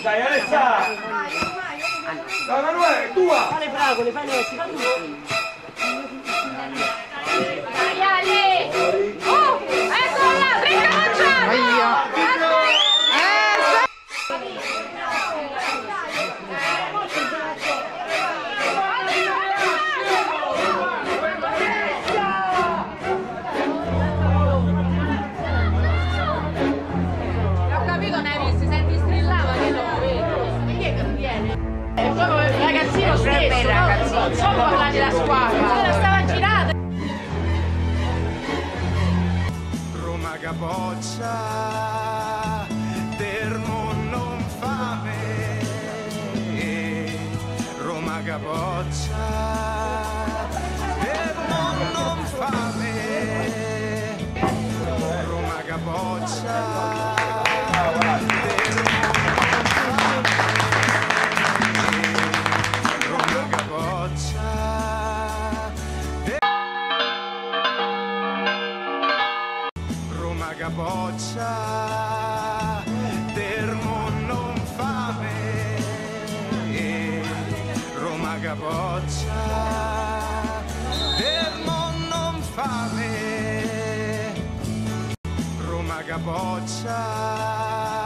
Dai Alessa! Dai Emanuele, è tua! Fare fragole, fai le si fa tutti. Chi è proprio il ragazzino stesso, no? non sono parlati della squadra. Se stava girata. Roma capoccia, Termo non fame, Roma capoccia, Roma capoccia, Termo non fame, Roma capoccia, Termo non fame, Roma capoccia,